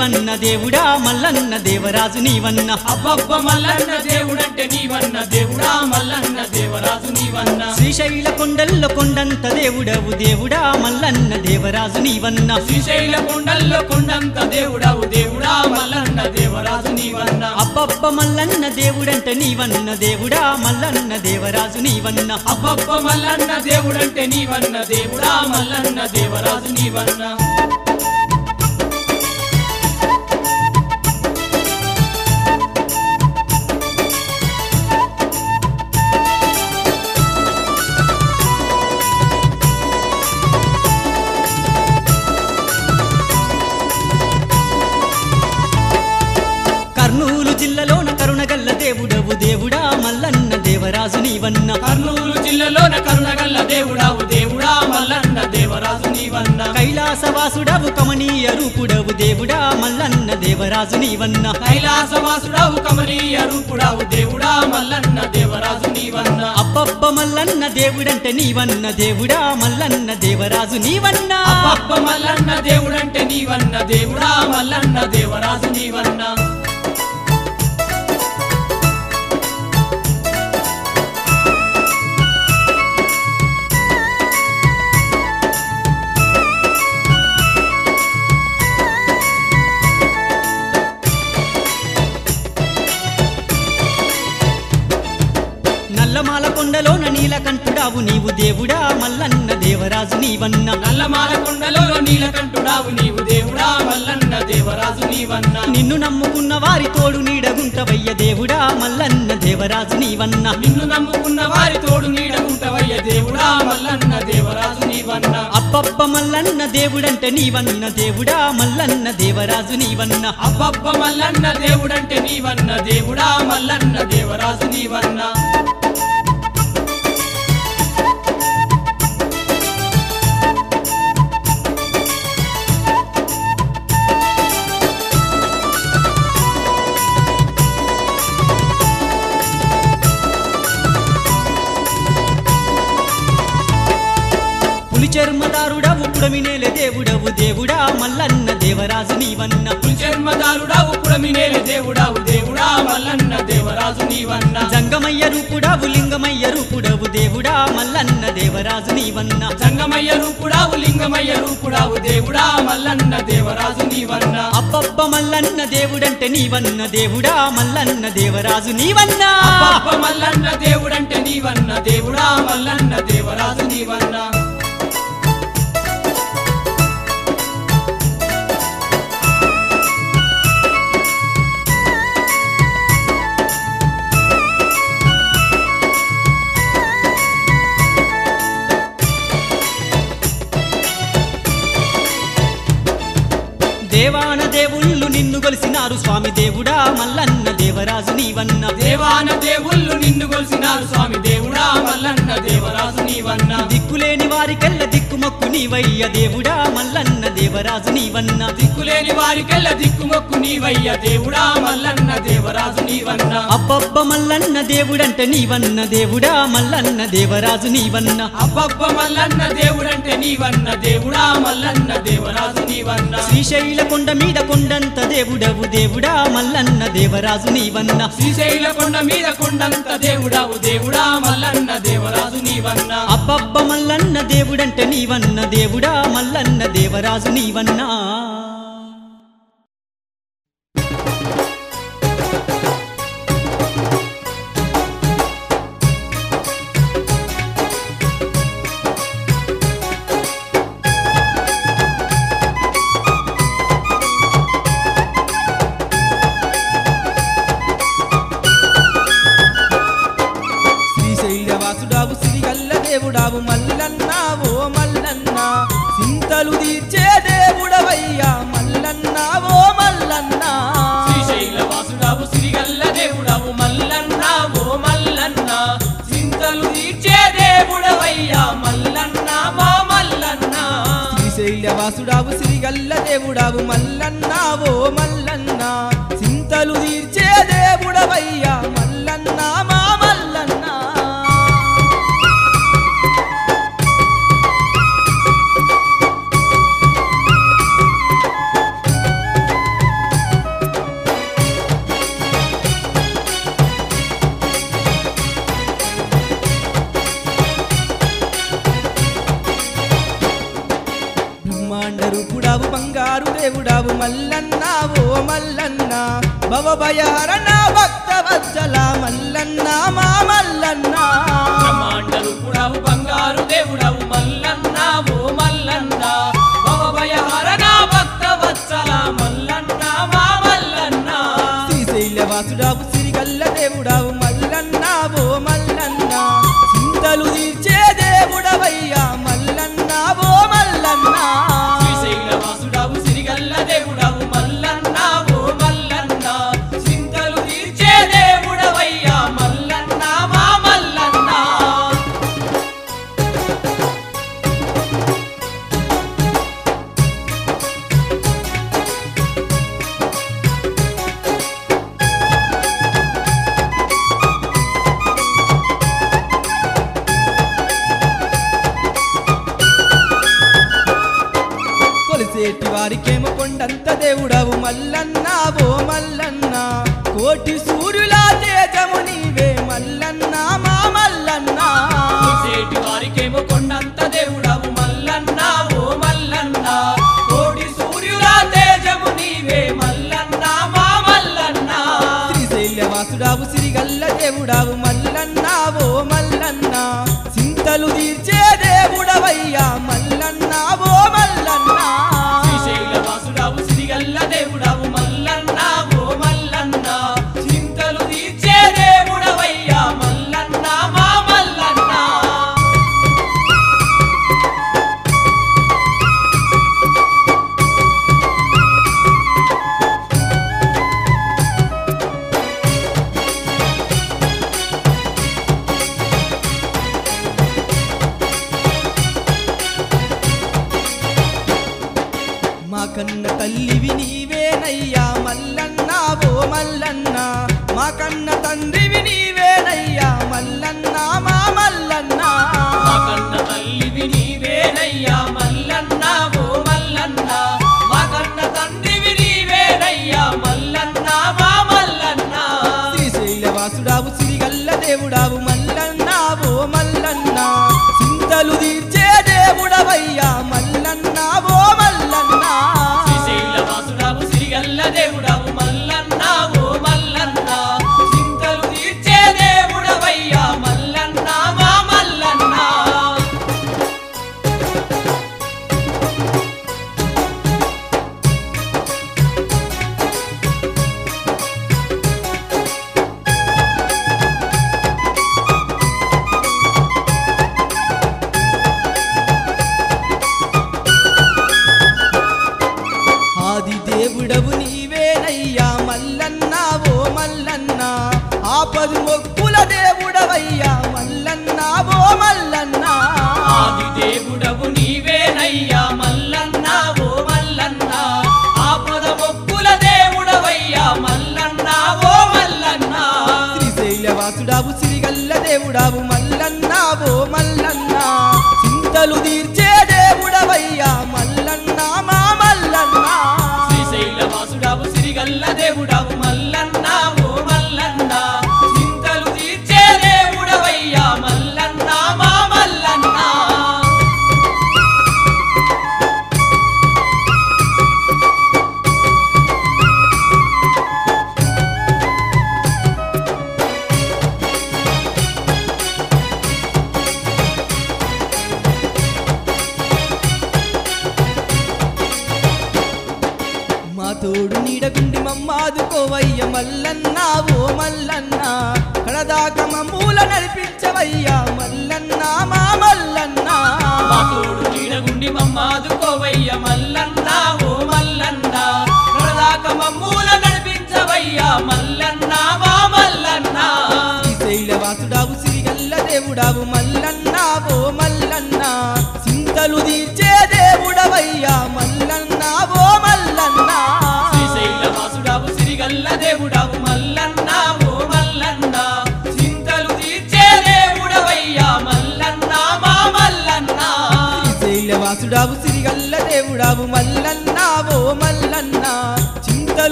నీవన్న దేవుడా మల్లన్న దేవరాజు నీవన్న. అబ్బబ్బ మల్లన్న దేవుడంటే నీవన్న దేవుడా మల్లన్న దేవరాజు నీవన్న. శ్రీశైల కొండల్లో కొండంత దేవుడవు దేవుడా మల్లన్న దేవరాజు నీవన్న. శ్రీశైల కొండల్లో కొండంత దేవుడవు దేవుడా మల్లన్న దేవరాజు నీవన్న. అబ్బబ్బ మల్లన్న దేవుడంటే నీవన్న దేవుడా మల్లన్న దేవరాజు నీవన్న. అబ్బబ్బ మల్లన్న దేవుడంటే నీవన్న దేవుడా మల్లన్న దేవరాజు నీవన్న. దేవరాజు నీవన్న కర్నూలు జిల్లాలోన కరుణగల్ల దేవుడావు దేవుడా మల్లన్న దేవరాజు నీవన్న కైలాసవాసుడవు కమనీయ రూపుడవు దేవుడా మల్లన్న దేవరాజు నీవన్న కైలాసవాసుడవు కమనీయ రూపుడవు దేవుడా మల్లన్న దేవరాజు నీవన్న అప్పప్ప మల్లన్న దేవుడంటే నీవన్న దేవుడా మల్లన్న దేవరాజు నీవన్న అప్పప్ప మల్లన్న దేవుడంటే నీవన్న దేవుడా మల్లన్న దేవరాజు నీవన్న దేవుడావు నీవు దేవుడా మల్లన్న దేవరాజు నీవన్న. నల్లమాల కొండలో నీవు దేవుడా మల్లన్న దేవరాజు నీవన్న. నిన్ను నమ్ముకున్న వారి తోడు నీడగుంటవయ్య దేవుడా మల్లన్న దేవరాజు నీవన్న. నిన్ను నమ్ముకున్న వారి తోడు నీడగుంటవయ్య దేవుడా మల్లన్న దేవరాజు నీవన్న. అబ్బబ్బ మల్లన్న దేవుడంటే నీవన్న దేవుడా మల్లన్న దేవరాజు నీవన్న. అబ్బబ్బ మల్లన్న దేవుడంటే నీవన్న దేవుడా మల్లన్న దేవరాజు నీవన్న. పుడమినేలే దేవుడవు దేవుడా మల్లన్న దేవరాజు నీవన్న. జన్మదారుడావు పుడమినేల దేవుడావు దేవుడా మల్లన్న దేవరాజు నీవన్న. జంగమయ్య రూపుడవు లింగమయ్య రూపుడవు దేవుడా మల్లన్న దేవరాజు నీవన్న. జంగమయ్య రూపుడావు లింగమయ్య రూపుడావు దేవుడా మల్లన్న దేవరాజు నీవన్న. అబ్బబ్బ మల్లన్న దేవుడంటే నీవన్న దేవుడా మల్లన్న దేవరాజు నీవన్న. అబ్బబ్బ మల్లన్న దేవుడంటే నీవన్న దేవుడా మల్లన్న దేవరాజు నీవన్న. నిన్ను కొలిసినారు స్వామి దేవుడా మల్లన్న దేవరాజు నీవన్న. దేవాన దేవుళ్ళు నిన్ను కొలిసినారు స్వామి దేవుడా మల్లన్న దేవరాజు నీవన్న. దిక్కులేని వారికెల్ల దిక్కుమొక్కు నీవయ్య దేవుడా మల్లన్న దేవరాజు నీవన్న దిక్కులేని వారికెల్ల దిక్కుమొక్కు నీవయ్య దేవుడా మల్లన్న దేవరాజు నీవన్న. అబ్బబ్బ మల్లన్న దేవుడంటే నీవన్న దేవుడా మల్లన్న దేవరాజు నీవన్న. అబ్బబ్బ మల్లన్న దేవుడంటే నీవన్న దేవుడా మల్లన్న దేవరాజు నీవన్న. శ్రీశైల కొండ మీద కొండంత దేవుడవు దేవుడా మల్లన్న దేవరాజు నీవన్న. శ్రీశైల కొండ మీద కొండంత దేవుడావు దేవుడా మల్లన్న దేవరాజు నీవన్న. అబ్బబ్బ మల్లన్న దేవుడంటే నీవన్న దేవుడా మల్లన్న దేవరాజు నీవన్నా శ్రీశైలవాసుడావు దేవుడావు మల్ల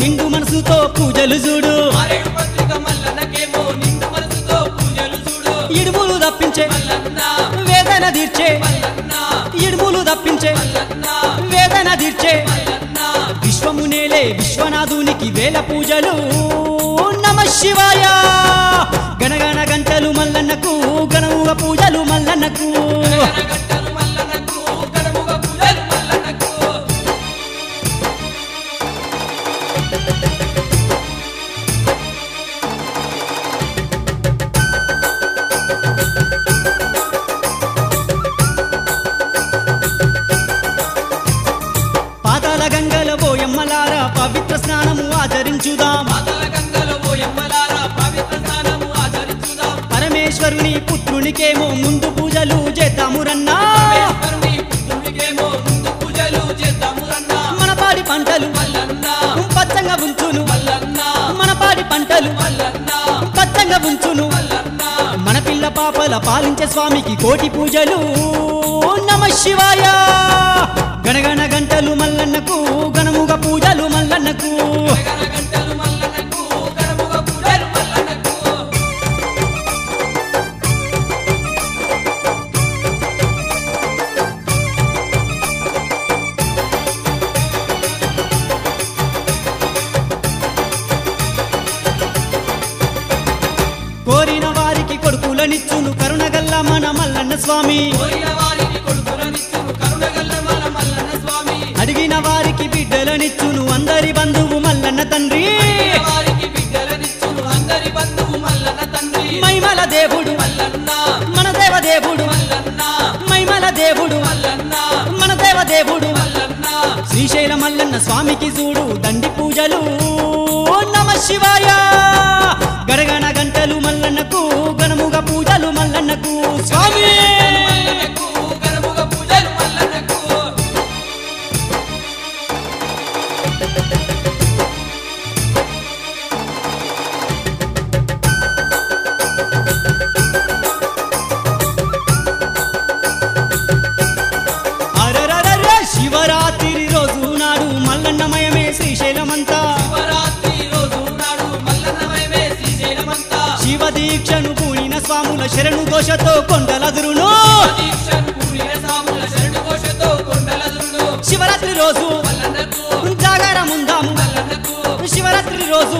నిండు మనసుతో పూజలు చూడు. ఇడుములు తప్పించే వేదన తీర్చే ఇడుములు తప్పించే వేదన తీర్చే. విశ్వమునేలే విశ్వనాథునికి వేల పూజలు. నమ శివాయ. గణగణ గంటలు మల్లన్నకు గణముగ పూజలు మల్లన్నకు. పుత్రునికేమో ముందు పూజలు చేద్దామురన్నా. మన పాడి పంటలు పచ్చంగా ఉంచును. మన పాడి పంటలు పచ్చంగా ఉంచును. మన పిల్ల పాపల పాలించే స్వామికి కోటి పూజలు. నమ శివాయ. గణగణ గంటలు మల్లన్నకు గణముగ పూజలు మల్లన్నకు. గంటలు స్వామి. అడిగిన వారికి బిడ్డలనిచ్చును అందరి బంధువు మల్లన్న తండ్రి. మైమల దేవుడు. మన దేవ దేవుడు. మల్లన్న. మైమల దేవుడు. మన దేవ దేవుడు. మల్లన్న. శ్రీశైల మల్లన్న స్వామికి చూడు దండి పూజలు. నమ శివాయ. గడగణ గంటలు మల్లన్నకు మల్లన్నకు రోజు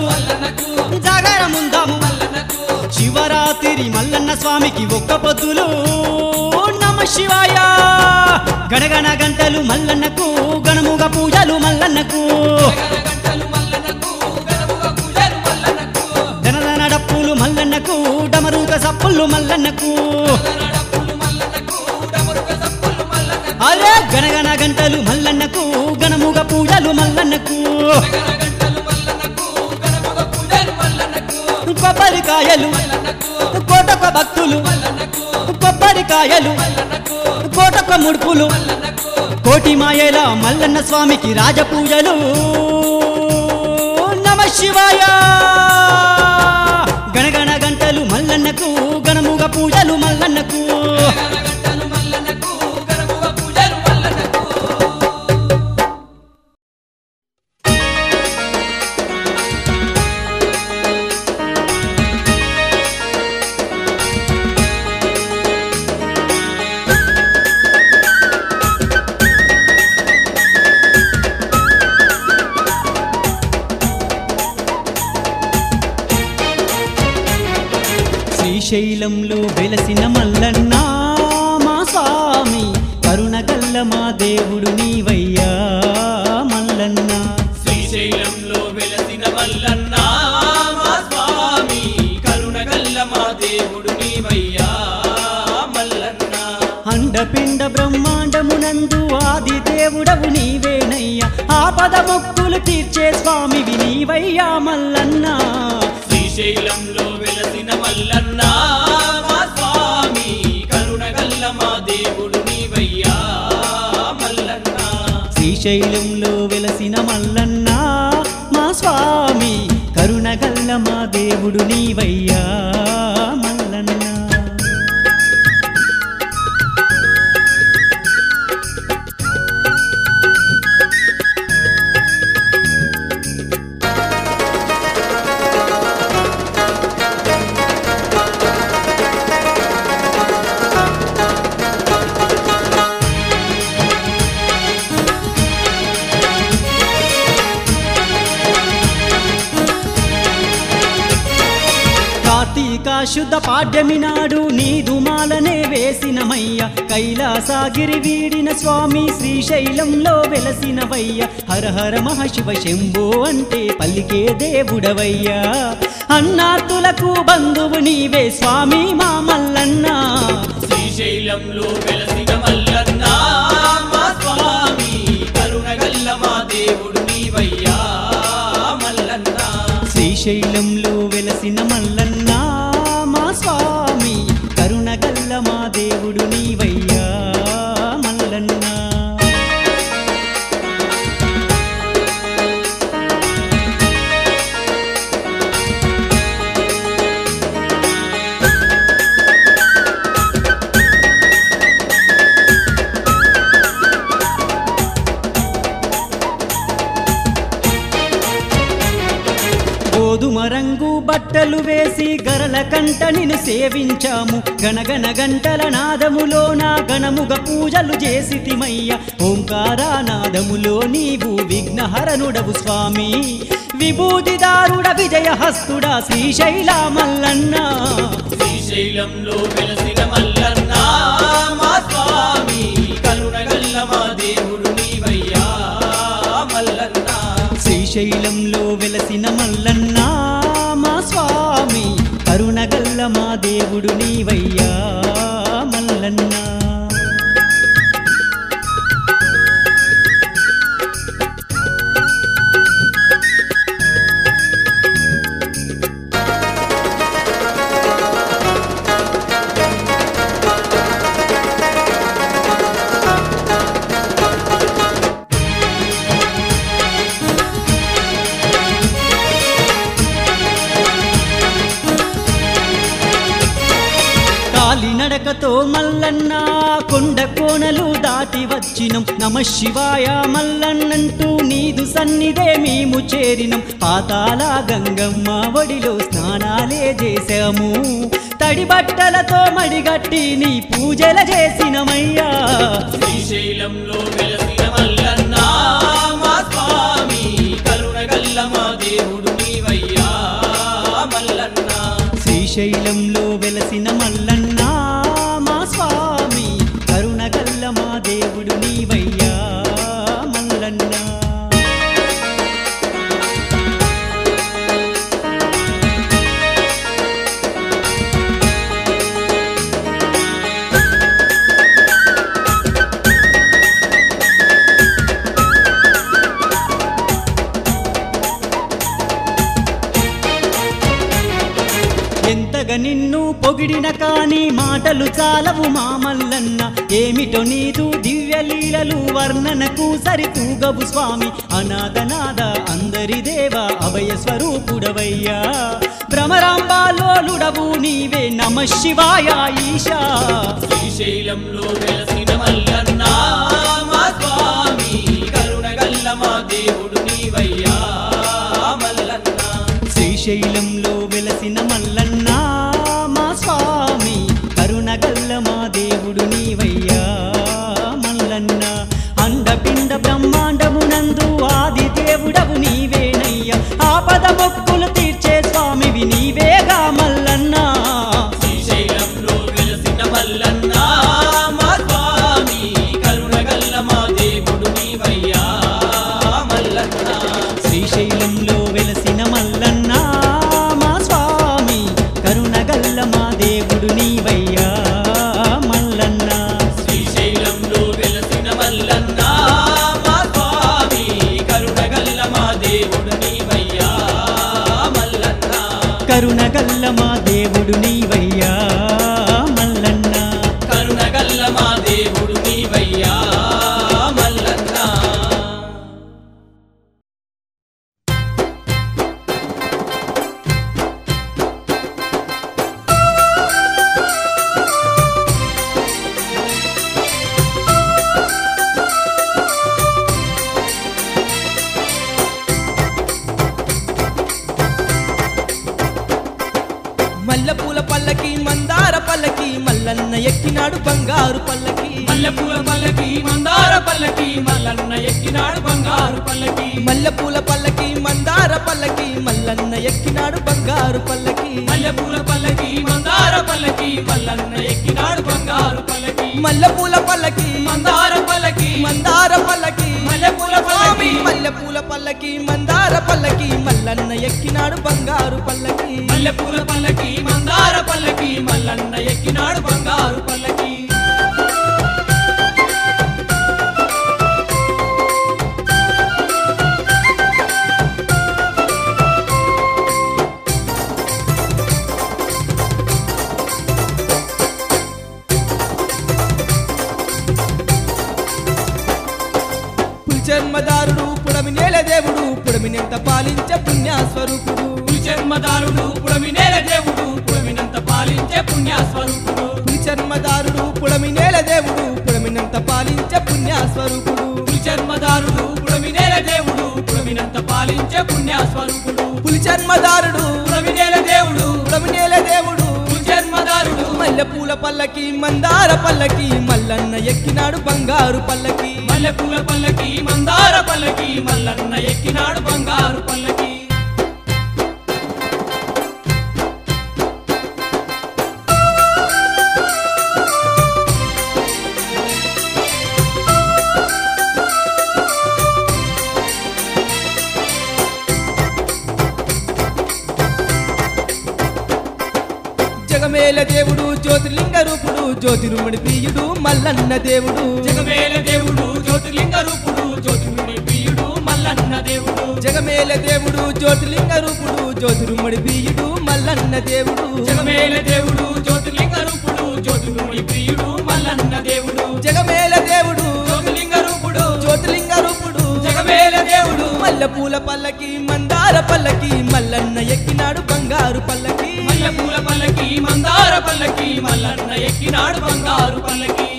జాగారముందాము. శివరాత్రి మల్లన్న స్వామికి ఒక్క పొద్దులు. నమ శివాయ. గణగణ గంటలు మల్లన్నకు గణముగ పూజలు మల్లన్నకు. మల్లన్నకు ధనధన డప్పులు మల్లన్నకు డమరుగ సప్పులు మల్లన్నకు. అరే గణగణ గంటలు మల్లన్నకు గణముగ పూజలు మల్లన్నకు. కాయలు కోటొక భక్తులు కొబ్బరికాయలు కోటొక ముడుపులు కోటి మాయల మల్లన్న స్వామికి రాజపూజలు. నమ శివాయ. గణగణ గంటలు మల్లన్నకు గణముగ పూజలు మల్లన్నకు. మా దేవుడు నీవయ్యా మల్లన్న. శ్రీశైలంలో వెలసిన మల్లన్న మా స్వామి. కరుణగల్ల మా దేవుడు నీవయ్యా మల్లన్న. అండపిండ బ్రహ్మాండమునందు ఆది దేవుడవు నీవేనయ్యా. ఆపద మొక్కులు తీర్చే స్వామివి నీవయ్యా మల్లన్న. శ్రీశైలంలో శ్రీశైలంలో వెలసిన మల్లన్న మా స్వామి కరుణగల్ల మా దేవుడు నీవయ్యా. శుద్ధ పాడ్యమి నాడు నీదు మాలనే వేసినమయ్య కైలాసగిరి వీడిన స్వామి శ్రీశైలంలో వెలసినవయ్య హర హర మహాశివ శంభో అంటే పలికే దేవుడవయ్యా. అన్నాతులకు బంధువు నీవే స్వామి మా మల్లన్న. శ్రీశైలంలో వెలసిన మల్లన్న. మా స్వామి కరుణగల్ల మా దేవుడు నీవయ్యా మల్లన్న. శ్రీశైలంలో గరల కంట నిన్ను సేవించాము. గణగణ గంటల నాదములోన గణముగ పూజలు చేసితిమయ్య ఓంకారానాదములో నీవు విఘ్నహరణుడవు స్వామి. విభూతిదారుడ విజయహస్తుడా శ్రీశైల మల్లన్న. శ్రీశైలంలో వెలసిన మల్లన్న మా స్వామి. కరుణగల్ల మా దేవుడు నీవయ్యా మల్లన్న. శ్రీశైలంలో వెలసిన మల్లన్న మా దేవుడు నీవయ్యా. శివాయ మల్లన్నంటూ నీదు సన్నిధే మేము చేరినం. పాతాల గంగమ్మ ఒడిలో స్నానాలే చేశాము. తడి బట్టలతో మడిగట్టి నీ పూజల చేసినమయ్యా. శ్రీశైలంలో వెలసిన మల్లన్న మా స్వామి కరుణగల్ల మా దేవుడు నీవయ్యా మల్లన్న. శ్రీశైలంలో ఎంతగా నిన్ను పొగిడిన కాని మాటలు చాలవు మామల్లన్న ఏమిటో నీదు దివ్యలీలలు వర్ణనకు సరితూగవు స్వామి. అనాథనాద అందరి దేవ అభయ స్వరూపుడవయ్యా. భ్రమరాంబాలోలుడవు నీవే నమ శివాయ ఈశా. శ్రీశైలంలో వెలసిన మల్లన్న మా స్వామి కరుణగల్ల మా దేవుడు నీవయ్యా మల్లన్న. శ్రీశైలంలో పుణ్యస్వరూపుడు. పులి చర్మదారుడు పుడమి నేల దేవుడు పుడమినంత పాలించే పుణ్యస్వరూపుడు. పులి చర్మదారుడు పుడమి నేల దేవుడు పుడమి నేల దేవుడు. పులి చర్మదారుడు మల్లె పూల పల్లకి మందార పల్లకి మల్లన్న ఎక్కినాడు బంగారు పల్లకి. మల్లె పూల పల్లకి మందార పల్లకి మల్లన్న ఎక్కినాడు బంగారు పల్లకి. రూపుడు జ్యోతిరుమణి ప్రియుడు మల్లన్న దేవుడు. జగమేల దేవుడు జ్యోతిర్లింగ రూపుడు జ్యోతిర్ముడి ప్రియుడు మల్లన్న దేవుడు. జగమేల దేవుడు జ్యోతిర్లింగ రూపుడు జ్యోతిరుమణి ప్రియుడు మల్లన్న దేవుడు. జగమేల దేవుడు జ్యోతిర్లింగ రూపుడు జ్యోతిర్ముడి ప్రియుడు మల్లన్న దేవుడు. జగమేల దేవుడు జ్యోతిర్లింగ రూపుడు జ్యోతిర్లింగ రూపుడు జగమేల దేవుడు. మల్లె పూల పల్లకి మందార పల్లకి మల్లన్న ఎక్కినాడు బంగారు పల్లకి మల్లె పూల పల్లకి మందార పల్లకి మల్లన్న ఎక్కినాడు బంగారు పల్లకి.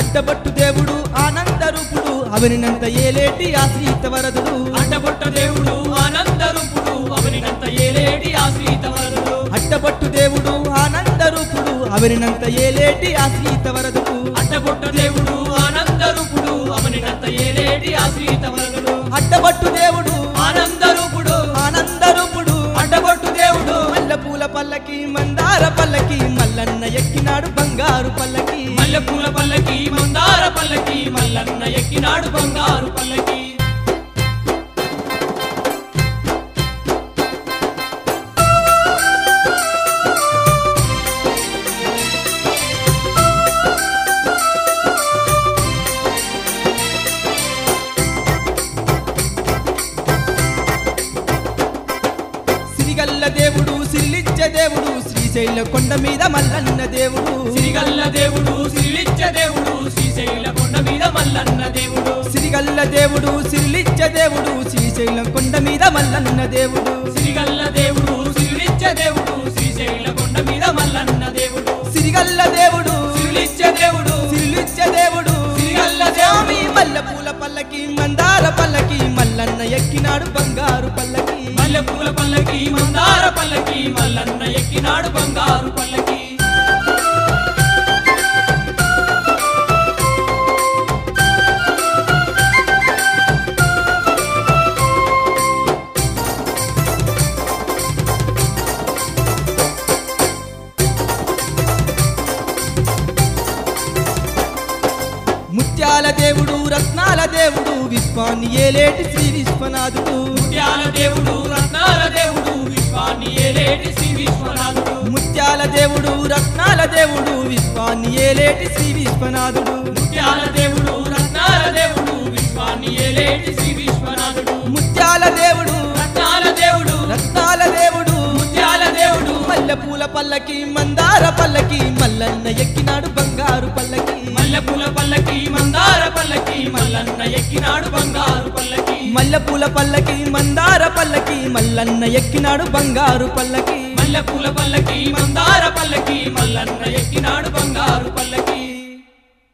అడ్డబట్టు దేవుడు ఆనంద రూపుడు అవనినంత ఏలేటి ఆశ్రీత వరదుడు. అడ్డబొట్ట దేవుడు ఆనంద రూపుడు అవనినంత ఏలేటి ఆశ్రీత వరదుడు అడ్డబట్టు దేవుడు ఆనంద రూపుడు అవనినంత ఏలేటి ఆశ్రీత వరదుడు అడ్డబొట్ట దేవుడు ఆనంద రూపుడు అవనినంత ఏలేటి ఆశ్రీత వరదుడు దేవుడు ఆనంద రూపుడు ఆనంద రూపుడు దేవుడు. మల్లె పూల పల్లకి మందార పల్లకి మల్లన్న ఎక్కినాడు బంగారు పల్లకి. మల్లె పూల పల్లకి మందార పల్లకి మల్లన్న ఎక్కినాడు బంగారు పల్లకి. దేవుడు సిరిలిచ్చే దేవుడు శ్రీశైలం కొండ మీద మల్లన్న దేవుడు. సిరిగల్ల దేవుడు సిరిలిచ్చ దేవుడు శ్రీశైల కొండ మీద మల్లన్న దేవుడు. సిరిగల్ల దేవుడు సిరిలిచ్చ దేవుడు సిరిలిచ్చే దేవుడు. సిరిగల్ల స్వామి దేవుడు. మల్లె పూల పల్లకి మందార పల్లకి మల్లన్న ఎక్కినాడు బంగారు పల్లకి. మల్లె పూల పల్లకి మందార పల్లకి మల్లన్న దేవుడు రత్నాల దేవుడు విశ్వాన్ని ఏలేటి శ్రీ విశ్వనాథుడు. ముత్యాల దేవుడు రత్నాల దేవుడు విశ్వాన్ని ఏలేటి శ్రీ విశ్వనాథుడు. ముత్యాల దేవుడు రత్నాల దేవుడు రత్నాల దేవుడు. ముత్యాల దేవుడు. మల్లె పూల పల్లకి మందార పల్లకి మల్లన్న ఎక్కినాడు బంగారు పల్లకి. మల్లె పూల పల్లకి మందార పల్లకి మల్లన్న ఎక్కినాడు బంగారు పల్లకి. మల్లె పూల పల్లకి మందార పల్లకి మల్లన్న ఎక్కినాడు బంగారు పల్లకి. తెల్ల పూల పల్లకి మందార పల్లకి మల్లన్న ఎక్కినాడు బంగారు